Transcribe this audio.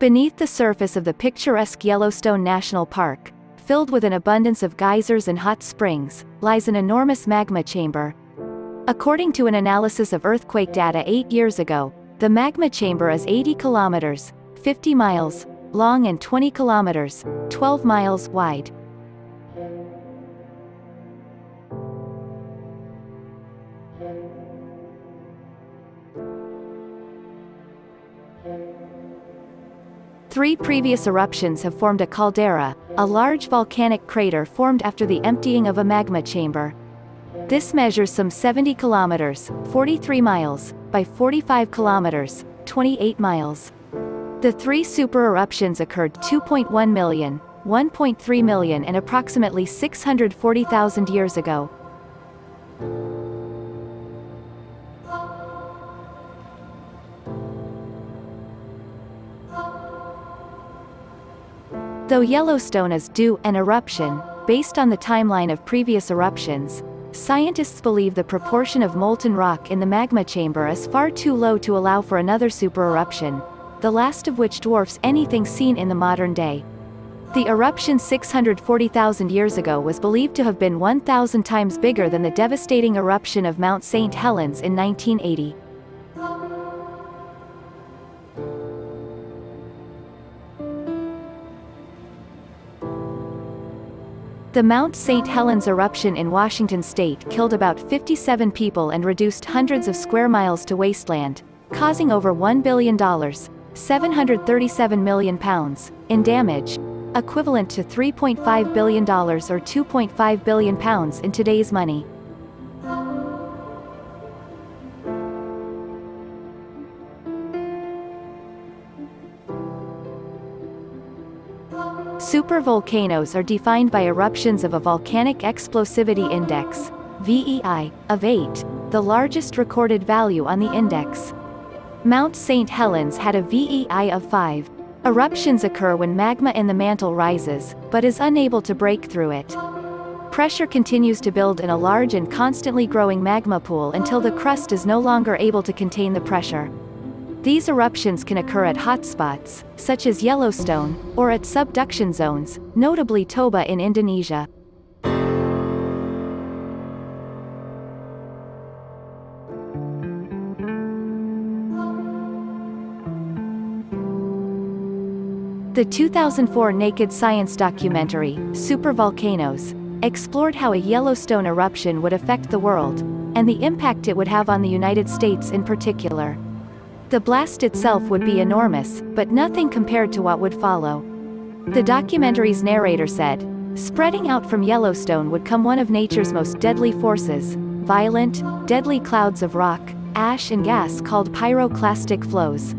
Beneath the surface of the picturesque Yellowstone National Park, filled with an abundance of geysers and hot springs, lies an enormous magma chamber. According to an analysis of earthquake data eight years ago, the magma chamber is 80 kilometers, 50 miles, long and 20 kilometers, 12 miles wide. Three previous eruptions have formed a caldera, a large volcanic crater formed after the emptying of a magma chamber. This measures some 70 kilometers, 43 miles, by 45 kilometers, 28 miles. The three super eruptions occurred 2.1 million, 1.3 million and approximately 640,000 years ago. Though Yellowstone is due an eruption, based on the timeline of previous eruptions, scientists believe the proportion of molten rock in the magma chamber is far too low to allow for another supereruption, the last of which dwarfs anything seen in the modern day. The eruption 640,000 years ago was believed to have been 1,000 times bigger than the devastating eruption of Mount St. Helens in 1980. The Mount St. Helens eruption in Washington state killed about 57 people and reduced hundreds of square miles to wasteland, causing over $1 billion, 737 million pounds, in damage, equivalent to $3.5 billion or 2.5 billion pounds in today's money. Supervolcanoes are defined by eruptions of a volcanic explosivity index, VEI, of 8, the largest recorded value on the index. Mount St. Helens had a VEI of 5. Eruptions occur when magma in the mantle rises, but is unable to break through it. Pressure continues to build in a large and constantly growing magma pool until the crust is no longer able to contain the pressure. These eruptions can occur at hotspots, such as Yellowstone, or at subduction zones, notably Toba in Indonesia. The 2004 Naked Science documentary, Supervolcanoes, explored how a Yellowstone eruption would affect the world, and the impact it would have on the United States in particular. The blast itself would be enormous, but nothing compared to what would follow. The documentary's narrator said, Spreading out from Yellowstone would come one of nature's most deadly forces, violent, deadly clouds of rock, ash and gas called pyroclastic flows.